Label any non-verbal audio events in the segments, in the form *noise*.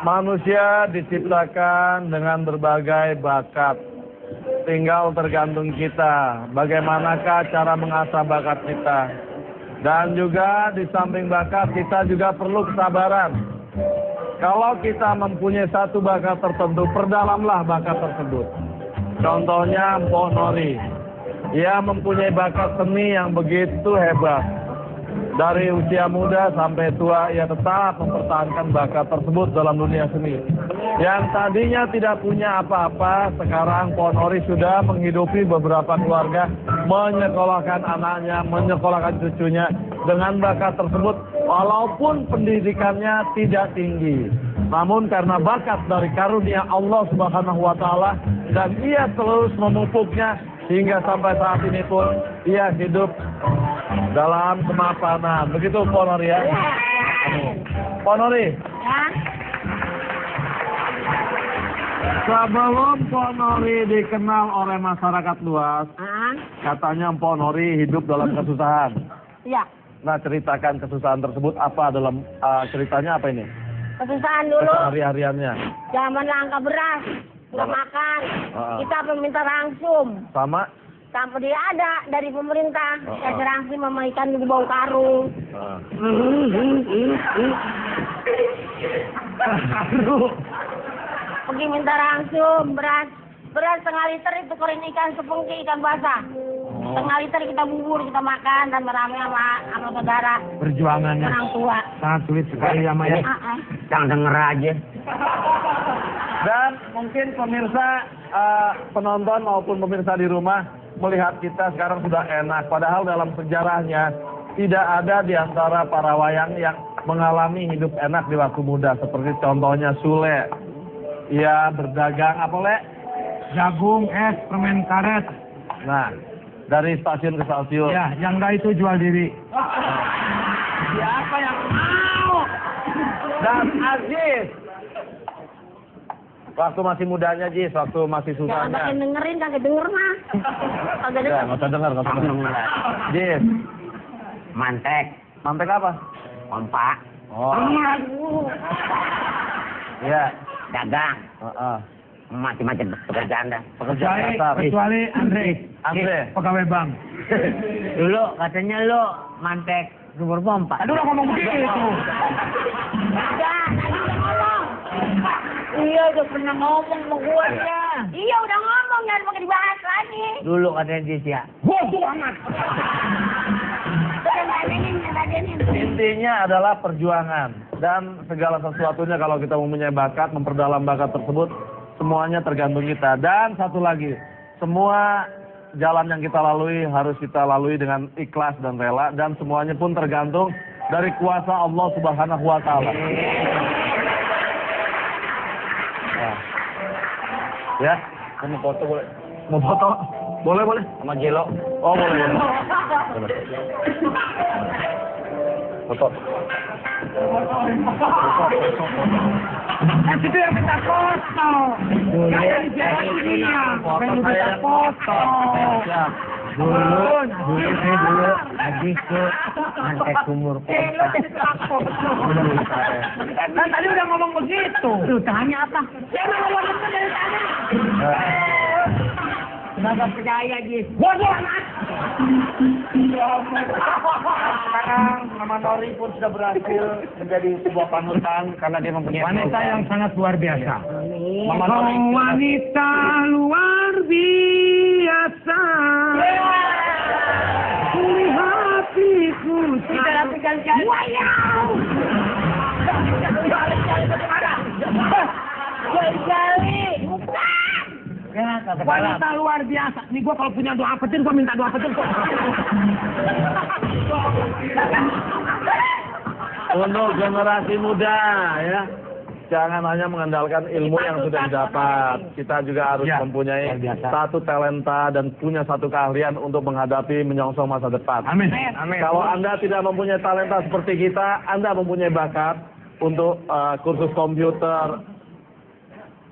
Manusia diciptakan dengan berbagai bakat. Tinggal tergantung kita, bagaimanakah cara mengasah bakat kita. Dan juga di samping bakat kita juga perlu kesabaran. Kalau kita mempunyai satu bakat tertentu, perdalamlah bakat tersebut. Contohnya Mpok Nori. Ia mempunyai bakat seni yang begitu hebat. Dari usia muda sampai tua, ia tetap mempertahankan bakat tersebut dalam dunia seni. Yang tadinya tidak punya apa-apa, sekarang Ponori sudah menghidupi beberapa keluarga, menyekolahkan anaknya, menyekolahkan cucunya dengan bakat tersebut, walaupun pendidikannya tidak tinggi. Namun karena bakat dari karunia Allah Subhanahu wa taala dan ia terus memupuknya hingga sampai saat ini pun ia hidup dalam kemapanan. Begitu Ponori ya. Ponori. Ya. Sebelum Ponori dikenal oleh masyarakat luas, katanya Ponori hidup dalam kesusahan. ya. Nah, ceritakan kesusahan tersebut apa dalam uh, ceritanya apa ini? Kesusahan dulu, Kesehari-hariannya. zaman langka beras, nggak makan. Ah. Kita meminta langsung. Sama Sampai dia ada dari pemerintah. Ah, Saya ah. langsung sama ikan di bawah karung. uh, *laughs* Pergi minta langsung beras. Beras setengah liter itu korin ikan sepengki ikan basah. Oh. Setengah liter kita bubur, kita makan dan beramai sama sama saudara Perjuangannya orang tua. sangat sulit sekali ya Maya. Ah, ah. Jangan denger aja. Dan mungkin pemirsa uh, penonton maupun pemirsa di rumah melihat kita sekarang sudah enak. Padahal dalam sejarahnya tidak ada di antara para wayang yang mengalami hidup enak di waktu muda. Seperti contohnya Sule. Ia berdagang apa le? Jagung, es, permen karet. Nah, dari stasiun ke stasiun. Ya, yang enggak itu jual diri. Siapa yang mau? Dan Aziz. Waktu masih mudanya Jis, waktu masih Jangan pakai susahnya. dengerin, kagak denger mah. Kagak denger. nggak usah dengar, nggak usah dengar. Jis, Mantek, mantek apa? kompak, Oh, iya. dagang, Heeh. macam-macam pekerjaan dah. Pekerjaan Kecuali, kecuali Andre. Andre. Pegawai bank. *laughs* Dulu katanya lo mantek sumur pompa. Aduh lo ngomong begitu. Udah, tadi udah ngomong. Iya udah pernah ngomong sama gua ya. Iya udah ngomong, jangan pakai dibahas lagi. Dulu katanya dia sih ya. Bodoh amat. Intinya adalah perjuangan dan segala sesuatunya kalau kita mempunyai bakat, memperdalam bakat tersebut, semuanya tergantung kita. Dan satu lagi, semua jalan yang kita lalui harus kita lalui dengan ikhlas dan rela dan semuanya pun tergantung dari kuasa Allah Subhanahu wa taala. Ya, Kamu foto boleh? mau foto? Boleh, boleh. Sama Jelo. Oh, boleh, boleh. Boleh. Foto. Eh, itu yang minta foto. Jangan jadi dia. Pengen minta foto. Dulu, dulu saya dulu habis tuh mantek sumur pompa. Kan tadi udah ngomong begitu. Tuh, tanya apa? Mau ngomong apa Nggak percaya. Bodoh amat. Sekarang Mama Nori pun sudah berhasil menjadi sebuah panutan karena dia mempunyai Wanita yang sangat luar biasa. Mama Nori. Kau wanita luar biasa. Di hatiku Kita. Wayang. Kali. Bukan. Ya, kata Wanita luar biasa. Nih gua kalau punya doa petir, gua minta doa petir. Gua. Untuk generasi muda ya. Jangan hanya mengandalkan ilmu yang sudah didapat. Kita juga harus Ya, mempunyai biasa. satu talenta dan punya satu keahlian untuk menghadapi menyongsong masa depan. Amin. Amin. Kalau Anda tidak mempunyai talenta seperti kita, Anda mempunyai bakat untuk uh, kursus komputer.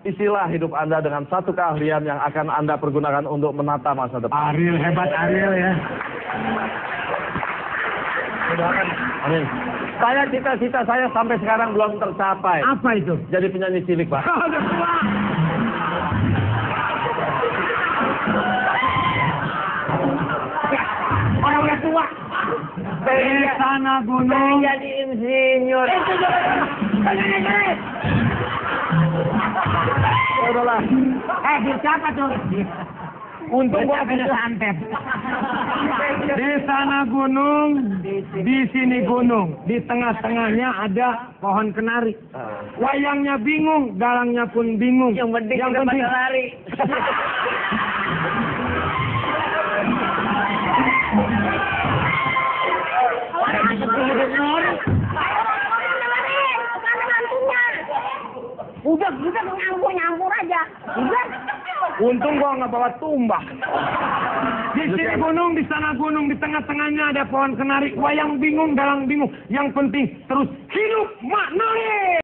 Isilah hidup Anda dengan satu keahlian yang akan Anda pergunakan untuk menata masa depan. Ariel hebat Ariel ya. Amin. Saya cita-cita saya sampai sekarang belum tercapai. Apa itu? Jadi penyanyi cilik, Pak. *laughs* Orang udah tua. Di sana gunung. Jadi insinyur. Itu udahlah. Eh, di siapa tuh? Untung gua bisa santet. Di sana gunung, di sini gunung. Di tengah-tengahnya ada pohon kenari. Wayangnya bingung, dalangnya pun bingung. Yang penting Yang penting lari. *laughs* Untung gua nggak bawa tumbak. Di sini gunung, di sana gunung, di tengah-tengahnya ada pohon kenari. Wayang bingung, dalang bingung. Yang penting terus hidup maknanya.